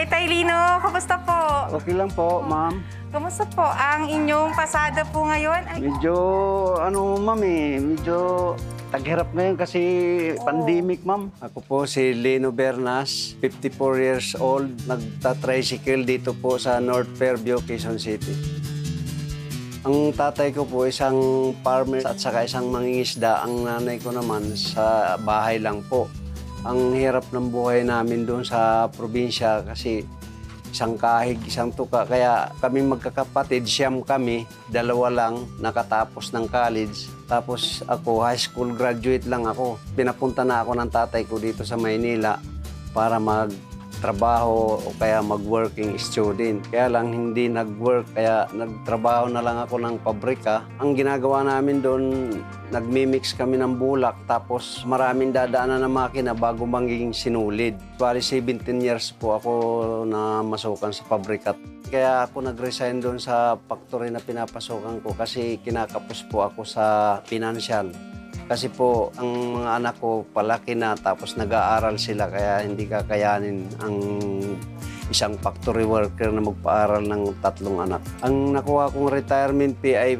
Hi, Taylino. Kamusta po? Okay lang po, ma'am. Kamusta po ang inyong pasada po ngayon? Ay, Medyo, ano, ma'am eh, medyo taghirap ngayon kasi pandemic, ma'am. Ako po si Lino Bernas, 54 years old, nagta-tricycle dito po sa North Fairview, Quezon City. Ang tatay ko po isang farmer at saka isang mangingisda. Ang nanay ko naman sa bahay lang po. Ang hirap ng buhay namin doon sa probinsya kasi isang kahig, isang tuka. Kaya kami magkakapatid, siyam kami, dalawa lang, nakatapos ng college. Tapos ako, high school graduate lang ako. Pinapunta na ako ng tatay ko dito sa Maynila para magtrabaho o kaya mag-working student. Kaya lang hindi nag-work, kaya nagtrabaho na lang ako ng pabrika. Ang ginagawa namin doon, nagmimix kami ng bulak tapos maraming dadaanan ng makina bago magiging sinulid. Bali 17 years po ako na masukan sa pabrika. Kaya ako nag-resign doon sa factory na pinapasukan ko kasi kinakapos po ako sa financial. Kasi po, ang mga anak ko palaki na tapos nag-aaral sila kaya hindi kakayanin ang isang factory worker na magpaaral ng tatlong anak. Ang nakuha kong retirement pay ay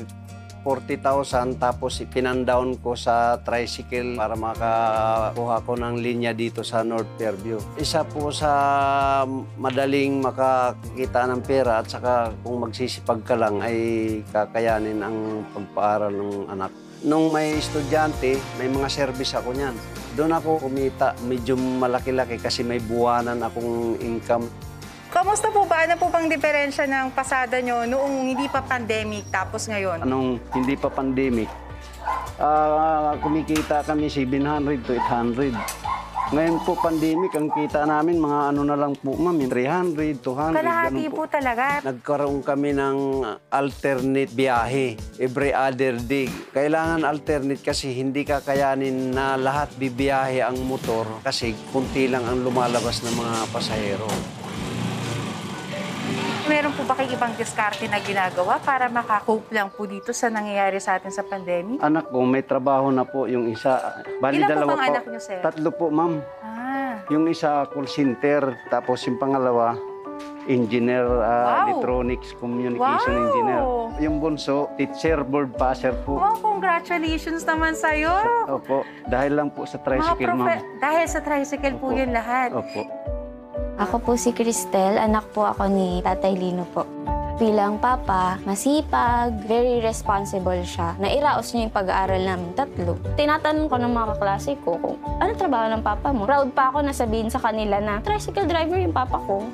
40,000 tapos pinandown ko sa tricycle para makakuha ko ng linya dito sa North Fairview. Isa po sa madaling makakita ng pera at saka kung magsisipag ka lang ay kakayanin ang pagpaaral ng anak. Nung may estudyante, may mga service ako niyan. Doon ako kumita, medyo malaki-laki kasi may buwanan akong income. kamusta po ba? Ano po bang diferensya ng pasada nyo noong hindi pa pandemic tapos ngayon? Anong hindi pa pandemic, ah, kumikita kami 700 to 800. Ngayon po pandemic, ang kita namin mga ano na lang po ma'am, 300, 200, Kalahati ganun po talaga. Nagkaroon kami ng alternate biyahe every other day. Kailangan alternate kasi hindi kakayanin na lahat bibiyahe ang motor kasi kunti lang ang lumalabas ng mga pasahero. Meron po ba kayo ibang diskarte na ginagawa para makakope lang po dito sa nangyayari sa atin sa pandemic? Anak ko, may trabaho na po yung isa. Bali, Ilan po dalawa bang anak niyo, sir? Tatlo po, ma'am. Ah, Yung isa, call center. Tapos yung pangalawa, engineer, Wow. ah, electronics, communication Wow. engineer. Yung bunso, teacher, board passer po. wow, congratulations naman sa'yo. Opo, dahil lang po sa Mga tricycle, ma'am. profe- dahil sa tricycle po Opo. yun lahat. Opo. Ako po si Cristel, anak po ako ni Tatay Lino po. Bilang papa, masipag, very responsible siya. Nairaos niya yung pag-aaral namin tatlo. Tinatanong ko ng mga kaklase ko kung ano trabaho ng papa mo. Proud pa ako na sabihin sa kanila na tricycle driver yung papa ko.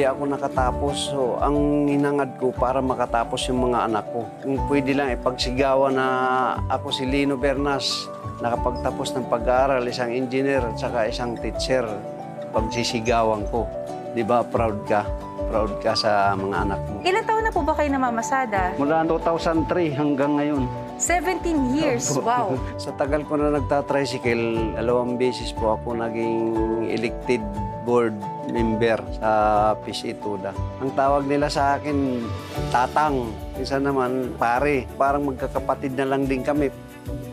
Hindi ako nakatapos. So, ang hinangad ko para makatapos yung mga anak ko. Kung pwede lang ipagsigawan na ako si Lino Bernas, nakapagtapos ng pag-aaral, isang engineer at saka isang teacher, pagsisigawan ko. Di ba, proud ka? Proud ka sa mga anak mo. Ilan taon na po ba kayo namamasada? Mula 2003 hanggang ngayon. 17 years, Opo. wow. Sa tagal ko na nagta-tricycle, dalawang beses po ako naging elected board member sa PCE Tuda. Ang tawag nila sa akin, tatang. Isa naman, pare. Parang magkakapatid na lang din kami.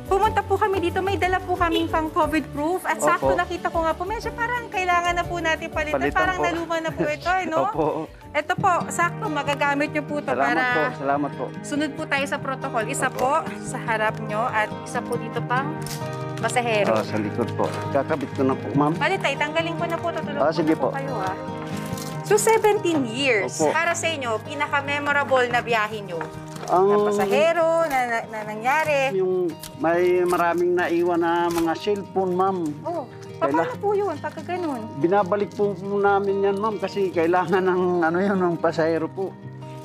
Pumunta po kami dito, may dala po kaming pang COVID proof at Opo. sakto nakita ko nga po, medyo parang kailangan na po natin palitan. Palitan parang po. naluma na po ito, eh, no? Opo. Ito po, sakto, magagamit niyo po ito Salamat para po. Salamat po. sunod po tayo sa protocol. Isa Opo. po sa harap nyo at isa po dito pang pasahero. Oh, sa likod po. Kakabit ko na po, ma'am. Bali tayo, tanggalin ko na po. Tutulog Ah, sige po, po. kayo, ah. So, 17 years. Opo. Para sa inyo, pinaka-memorable na biyahe nyo Ang, na pasahero, na, na, na nangyari. Yung may maraming naiwan na mga cellphone, ma'am. Oh, Kaila- paano po yun pagka ganun? Binabalik po, po namin yan, ma'am, kasi kailangan ng ano yun, ng pasahero po.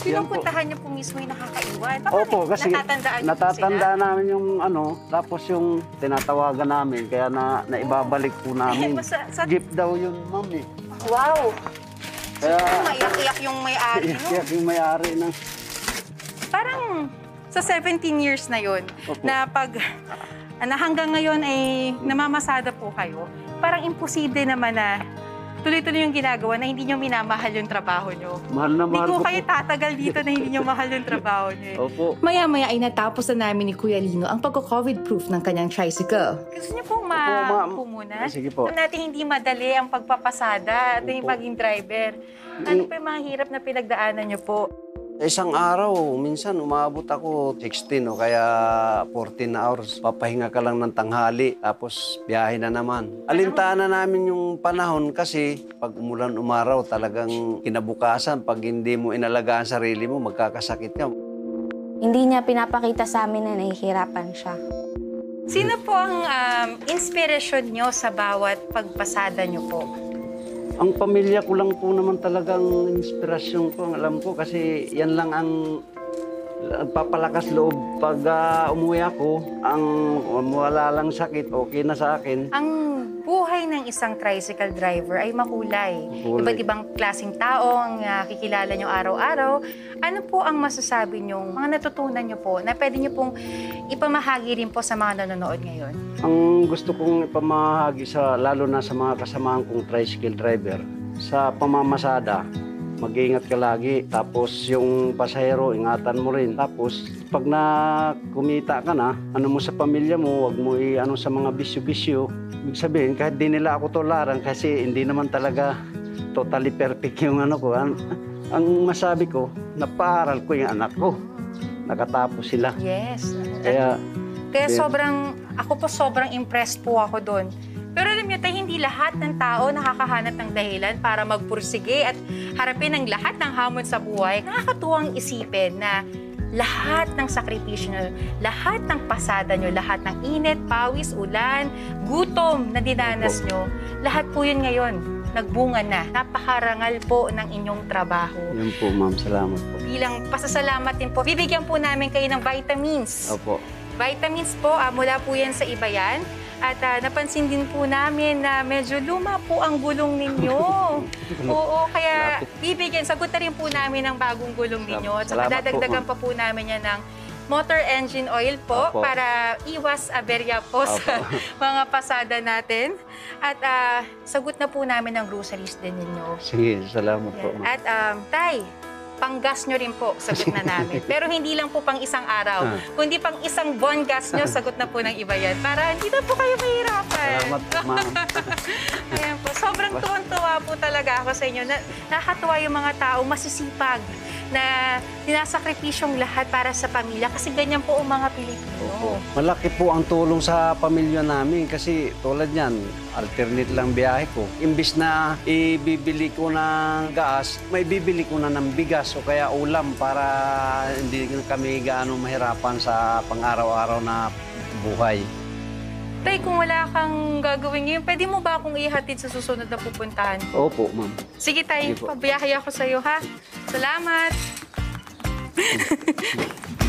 Pinupuntahan niyo po mismo yung nakakaiwan. Paano Opo, kasi natatandaan niyo po natatandaan namin yung ano, tapos yung tinatawagan namin, kaya na naibabalik po namin. Sa- sa- Gift daw yun, ma'am eh. Wow! Kaya, Maiyak-iyak yung may-ari, no? kaya yung may-ari na. Parang sa 17 years na yon Opo. na pag na hanggang ngayon ay namamasada po kayo, parang imposible naman na tuloy-tuloy yung ginagawa na hindi nyo minamahal yung trabaho nyo. Mahal na Hindi mahal ko ko kayo po. tatagal dito na hindi nyo mahal yung trabaho nyo. eh. Opo. Maya-maya ay natapos na namin ni Kuya Lino ang pagko-COVID-proof ng kanyang tricycle. Gusto niyo pong Opo, ma'am. ma muna? Sige po. Alam natin hindi madali ang pagpapasada at yung Opo. paging driver. Ano pa yung mga hirap na pinagdaanan niyo po? Isang araw, minsan umabot ako 16 o kaya 14 hours. Papahinga ka lang ng tanghali, tapos biyahe na naman. Alintaan na namin yung panahon kasi pag umulan umaraw, talagang kinabukasan. Pag hindi mo inalagaan sarili mo, magkakasakit ka. Hindi niya pinapakita sa amin na nahihirapan siya. Sino po ang um, inspirasyon niyo sa bawat pagpasada niyo po? Ang pamilya ko lang po naman talagang inspirasyon ko. Ang alam ko kasi yan lang ang papalakas loob pag ah, umuwi ako. Ang wala lang sakit, okay na sa akin. Ang buhay ng isang tricycle driver ay makulay. Makulay. Iba't ibang klaseng tao ang uh, kikilala nyo araw-araw. Ano po ang masasabi nyo, mga natutunan nyo po, na pwede nyo pong ipamahagi rin po sa mga nanonood ngayon? Ang gusto kong ipamahagi sa lalo na sa mga kasamahan kong tricycle driver sa pamamasada, mag-iingat ka lagi. Tapos yung pasahero, ingatan mo rin. Tapos pag na kumita ka na, ano mo sa pamilya mo, wag mo i-ano sa mga bisyo-bisyo. Ibig sabihin, kahit di nila ako tolaran kasi hindi naman talaga totally perfect yung ano ko. Ang, ang masabi ko, napaaral ko yung anak ko. Nakatapos sila. Yes. Kaya Kaya Then- sobrang, ako po sobrang impressed po ako doon. Pero alam niyo tayo, hindi lahat ng tao nakakahanap ng dahilan para magpursige at harapin ang lahat ng hamon sa buhay. Nakakatuwang isipin na lahat ng sakripisyo nyo, lahat ng pasada nyo, lahat ng init, pawis, ulan, gutom na dinanas nyo, lahat po yun ngayon, nagbunga na. Napakarangal po ng inyong trabaho. yun po ma'am, salamat po. Bilang pasasalamat din po, bibigyan po namin kayo ng vitamins. Opo. Vitamins po, ah, mula po yan sa iba yan. At ah, napansin din po namin na medyo luma po ang gulong ninyo. Oo, kaya bibigyan, sagot na rin po namin ng bagong gulong ninyo. At saka Salamat dadagdagan pa po namin yan ng motor engine oil po Opo. para iwas aberya po sa mga pasada natin. At ah, sagot na po namin ng groceries din ninyo. Sige, salamat po. At um, Tay, panggas nyo rin po, sagot na namin. Pero hindi lang po pang isang araw, Ah. kundi pang isang buwan gas nyo, sagot na po ng iba yan. Para hindi na po kayo mahirapan. Salamat po, ma'am. Ayan po. Sobrang tuwang-tuwa po talaga ako sa inyo. Na, nakakatuwa yung mga tao masisipag na sinasakripisyong lahat para sa pamilya kasi ganyan po ang mga Pilipino. Opo. Malaki po ang tulong sa pamilya namin kasi tulad niyan, alternate lang biyahe ko. Imbis na ibibili ko ng gas, may bibili ko na ng bigas o kaya ulam para hindi kami gaano mahirapan sa pang-araw-araw na buhay. Tay, kung wala kang gagawin ngayon, pwede mo ba akong ihatid sa susunod na pupuntahan? Opo, ma'am. Sige tay, pabiyahe ako sa'yo ha. Salamat!